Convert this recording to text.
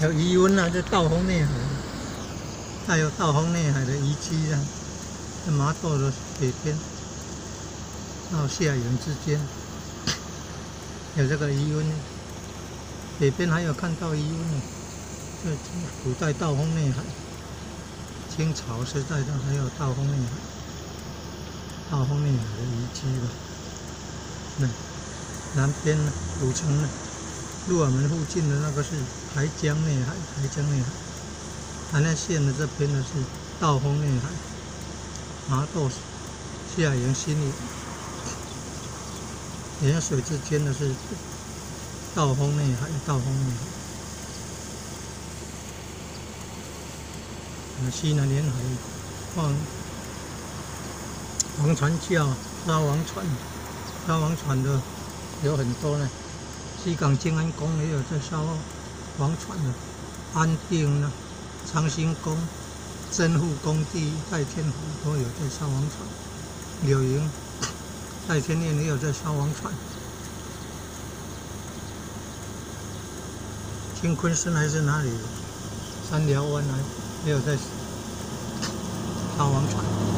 有余温啊，这道风内海，还有道风内海的遗迹啊，在麻豆的北边到下营之间有这个余温，北边还有看到余温呢，这古代道风内海，清朝时代的还有道风内海，道风内海的遗迹吧。那南边呢，古城呢，鹿耳门附近的那个是台江内海，台江内海。台南县的这边的是道风内海，麻豆下营新里，盐水之间的是道风内海，道风内海。西南沿海放王船叫沙王船，沙王船的有很多呢。西港静安宫也有在烧王船的，安定呢、长兴宫、真富宫地、代天湖都有在烧王船，柳营、代天殿也有在烧王船。金昆山还是哪里？三寮湾来也有在烧王船。